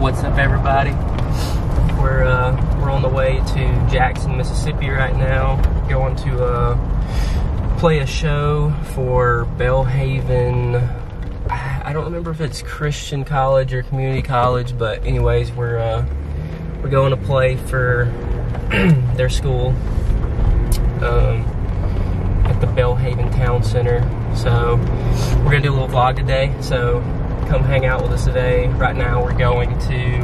What's up, everybody? We're uh, we're on the way to Jackson, Mississippi right now. Going to uh, play a show for Belhaven. I don't remember if it's Christian college or community college, but anyways, we're uh, we're going to play for their school um, at the Belhaven Town Center. So we're gonna do a little vlog today. So come hang out with us today. Right now we're going to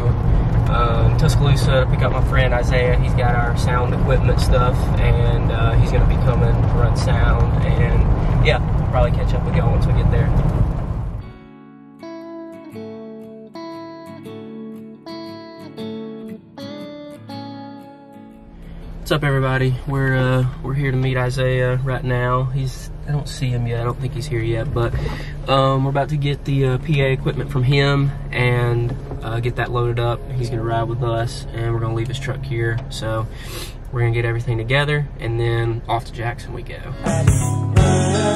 um, Tuscaloosa to pick up my friend Isaiah. He's got our sound equipment stuff, and uh, he's gonna be coming to run sound. And yeah, we'll probably catch up with y'all once we get there. What's up, everybody? We're uh, we're here to meet Isaiah right now. He's I don't see him yet. I don't think he's here yet, but um, we're about to get the uh, PA equipment from him and uh, get that loaded up. He's gonna ride with us, and we're gonna leave his truck here. So we're gonna get everything together, and then off to Jackson we go.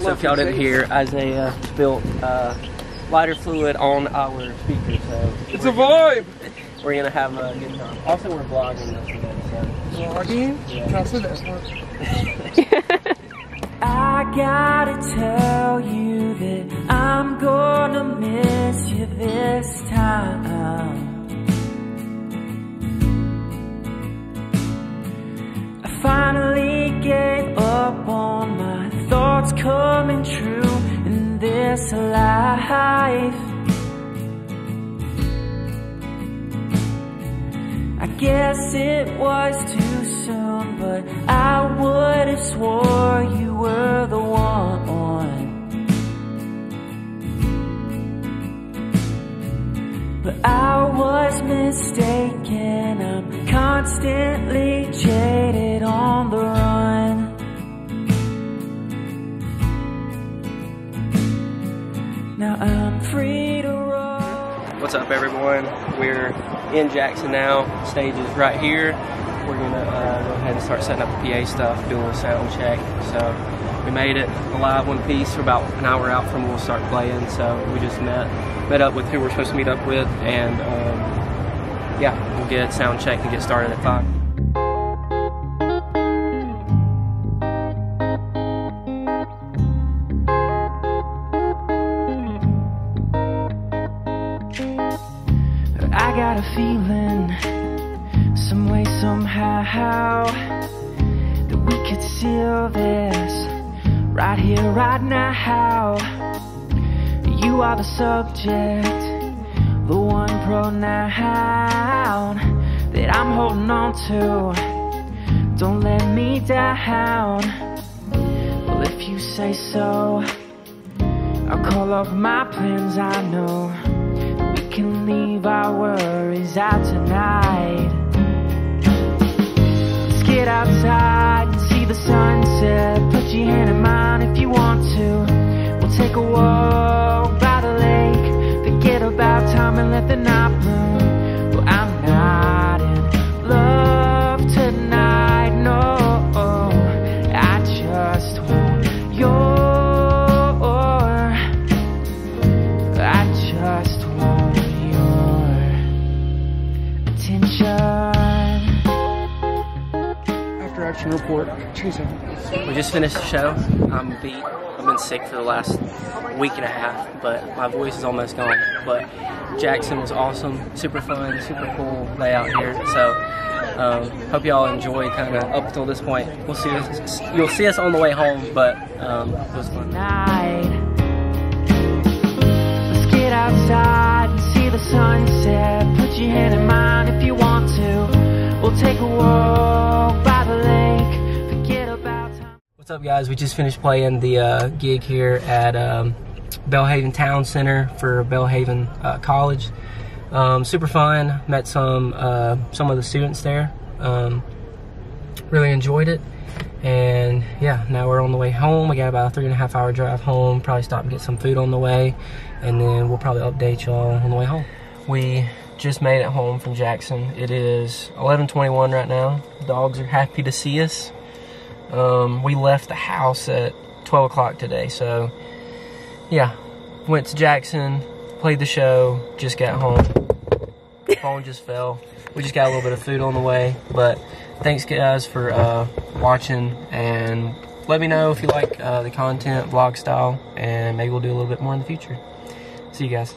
So if y'all didn't hear, Isaiah spilled uh, lighter fluid on our speaker. So It's a vibe. we're gonna have a good time. Also, we're vlogging this today, so. Vlogging? Yeah. Can I say that word? I gotta tell you that I'm gonna miss you this time. Coming true in this life. I guess it was too soon, but I would have swore you were the one. But I was mistaken, I'm constantly jaded What's up, everyone? We're in Jackson now. Stage is right here. We're gonna uh, go ahead and start setting up the PA stuff, do a sound check. So we made it alive one piece. We're about an hour out from when we'll start playing. So we just met met up with who we're supposed to meet up with, and um, yeah, we'll get sound check and get started at five. Got a feeling, some way, somehow, that we could seal this right here, right now. You are the subject, the one pronoun that I'm holding on to. Don't let me down. Well, if you say so, I'll call off my plans. I know can leave our worries out tonight. Let's get outside and see the sunset. Put your hand in mine if you want to. We'll take a walk by the lake. Forget about time and let the night After action report. Jesus. We just finished the show. I'm beat. I've been sick for the last week and a half, but my voice is almost gone. But Jackson was awesome, super fun, super cool layout here. So um, hope y'all enjoy kind of up until this point. We'll see. Us, you'll see us on the way home, but um, it was fun. night. Let's get outside and see the sunset your hand in mine if you want to. We'll take a walk by the lake. Forget about time. What's up, guys? We just finished playing the uh, gig here at um, Belhaven Town Center for Belhaven uh, College. Um, super fun. Met some uh, some of the students there. Um, really enjoyed it. And yeah, now we're on the way home. We got about a three and a half hour drive home. Probably stop and get some food on the way. And then we'll probably update y'all on the way home. We just made it home from Jackson. It is 11:21 right now. Dogs are happy to see us. Um, we left the house at 12 o'clock today, so yeah, went to Jackson, played the show, just got home. Phone just fell. We just got a little bit of food on the way, but thanks guys for uh, watching and let me know if you like uh, the content vlog style and maybe we'll do a little bit more in the future. See you guys.